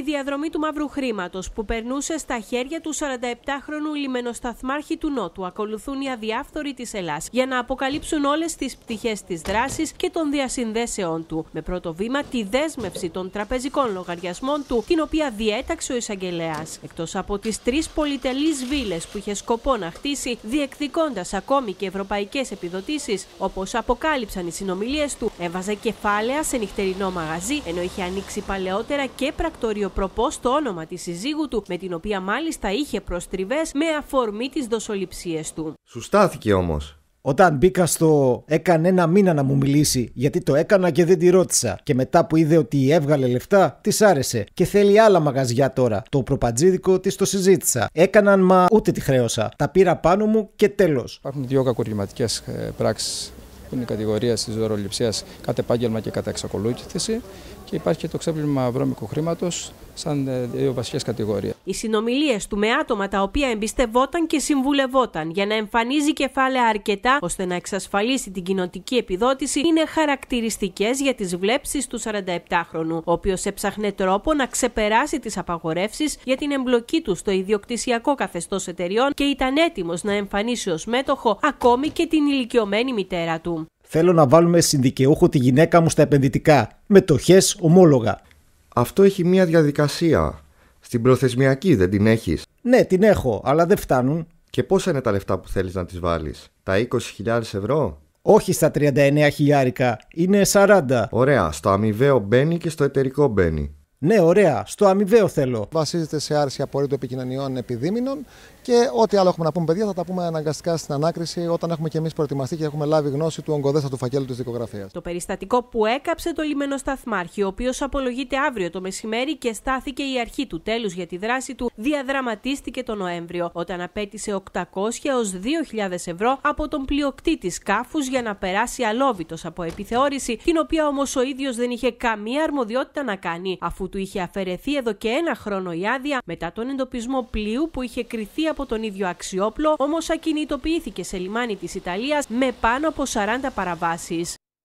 τη διαδρομή του μαύρου χρήματος που περνούσε στα χέρια του 47χρονου λιμενοσταθμάρχη του Νότου ακολουθούν οι αδιάφθοροι της Ελλάς για να αποκαλύψουν όλες τις πτυχές της δράσης και των διασυνδέσεών του. Με πρώτο βήμα τη δέσμευση των τραπεζικών λογαριασμών του, την οποία διέταξε ο εισαγγελέας. Εκτός από τις τρεις πολυτελείς βίλες που είχε σκοπό να χτίσει, διεκδικώντας ακόμη και ευρωπαϊκές επιδοτήσεις, όπως αποκάλυψαν οι συνομιλίες του, έβαζε κεφάλαια σε νυχτερινό μαγαζί, ενώ είχε ανοίξει παλαιότερα και πρακτορείο προπός στο όνομα της συζύγου του, με την οποία μάλιστα είχε προστριβές με αφορμή τις δοσοληψίες του. Σου στάθηκε όμως. Όταν μπήκα στο έκανε ένα μήνα να μου μιλήσει, γιατί το έκανα και δεν τη ρώτησα. Και μετά που είδε ότι έβγαλε λεφτά, της άρεσε. Και θέλει άλλα μαγαζιά τώρα. Το προπατζίδικο της το συζήτησα. Έκαναν μα ούτε τη χρέωσα. Τα πήρα πάνω μου και τέλος. Υπάρχουν δύο κακουργηματικές πράξεις που είναι η κατηγορία της δωροληψία κατά επάγγελμα και κατά εξακολούθηση και υπάρχει και το ξέπλυμα βρώμικου χρήματος σαν ε, δύο βασικές κατηγορίες. Οι συνομιλίες του με άτομα τα οποία εμπιστευόταν και συμβουλευόταν για να εμφανίζει κεφάλαια αρκετά ώστε να εξασφαλίσει την κοινοτική επιδότηση είναι χαρακτηριστικές για τις βλέψεις του 47χρονου, ο οποίος έψαχνε τρόπο να ξεπεράσει τις απαγορεύσεις για την εμπλοκή του στο ιδιοκτησιακό καθεστώς εταιριών και ήταν έτοιμος να εμφανίσει ως μέτοχο ακόμη και την ηλικιωμένη μητέρα του. Θέλω να βάλουμε συνδικαιούχο τη γυναίκα μου στα επενδυτικά. Μετοχές, ομόλογα. Αυτό έχει μία διαδικασία. Στην προθεσμιακή δεν την έχεις. Ναι, την έχω, αλλά δεν φτάνουν. Και πόσα είναι τα λεφτά που θέλεις να τις βάλεις, Τα 20.000 ευρώ; Όχι στα 39 χιλιάρικα, είναι 40. Ωραία, στο αμοιβαίο μπαίνει και στο εταιρικό μπαίνει. Ναι, ωραία. Στο αμοιβαίο θέλω. Βασίζεται σε άρση απορρίτου επικοινωνιών επιδήμηνων και ό,τι άλλο έχουμε να πούμε, παιδιά, θα τα πούμε αναγκαστικά στην ανάκριση όταν έχουμε και εμείς προετοιμαστεί και έχουμε λάβει γνώση του ογκοδέστατου φακέλου της δικογραφίας. Το περιστατικό που έκαψε το λιμενοσταθμάρχη, ο οποίος απολογείται αύριο το μεσημέρι και στάθηκε η αρχή του τέλους για τη δράση του, διαδραματίστηκε το Νοέμβριο, όταν απέτησε 800 έως 2.000 ευρώ από τον πλειοκτήτη σκάφους για να περάσει αλόβητος από επιθεώρηση, την οποία όμως ο ίδιος δεν είχε καμία αρμοδιότητα να κάνει, αφού του είχε αφαιρεθεί εδώ και ένα χρόνο η άδεια μετά τον εντοπισμό πλοίου που είχε κρυθεί από τον ίδιο αξιόπλο, όμως ακινητοποιήθηκε σε λιμάνι της Ιταλίας με πάνω από 40 παραβάσεις.